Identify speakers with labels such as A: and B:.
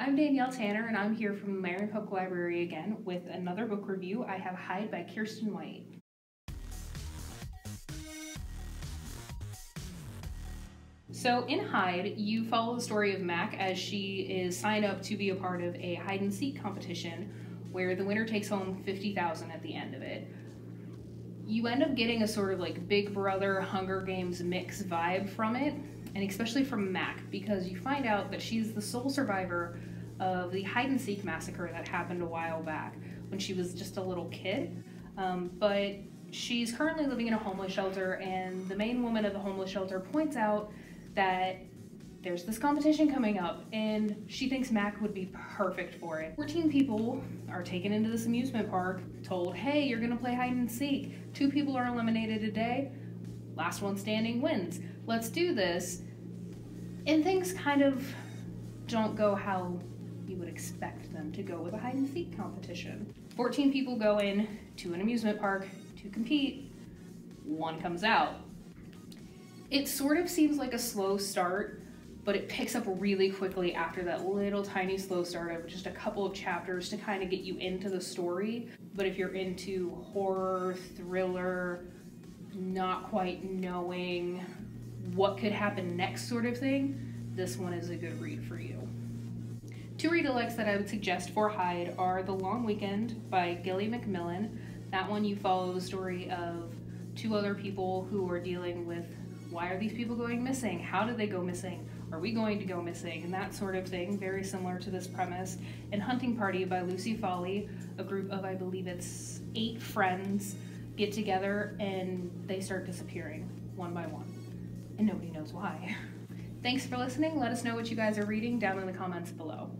A: I'm Danielle Tanner, and I'm here from Marion Public Library again with another book review. I have Hide by Kiersten White. So, in Hide, you follow the story of Mac as she is signed up to be a part of a hide and seek competition where the winner takes home 50,000 at the end of it. You end up getting a sort of like Big Brother Hunger Games mix vibe from it, and especially from Mac, because you find out that she's the sole survivor of the hide and seek massacre that happened a while back when she was just a little kid. Um, but she's currently living in a homeless shelter, and the main woman of the homeless shelter points out that there's this competition coming up, and she thinks Mac would be perfect for it. 14 people are taken into this amusement park, told, hey, you're gonna play hide and seek. Two people are eliminated today, last one standing wins. Let's do this. And things kind of don't go how you would expect them to go with a hide and seek competition. 14 people go in to an amusement park to compete, one comes out. It sort of seems like a slow start, but it picks up really quickly after that little tiny slow start of just a couple of chapters to kind of get you into the story. But if you're into horror, thriller, not quite knowing what could happen next sort of thing, this one is a good read for you. Two read alikes that I would suggest for Hide are The Long Weekend by Gilly McMillan. That one you follow the story of two other people who are dealing with why are these people going missing? How did they go missing? Are we going to go missing? And that sort of thing, very similar to this premise. And Hunting Party by Lucy Foley, a group of, I believe it's eight friends, get together and they start disappearing one by one. And nobody knows why. Thanks for listening. Let us know what you guys are reading down in the comments below.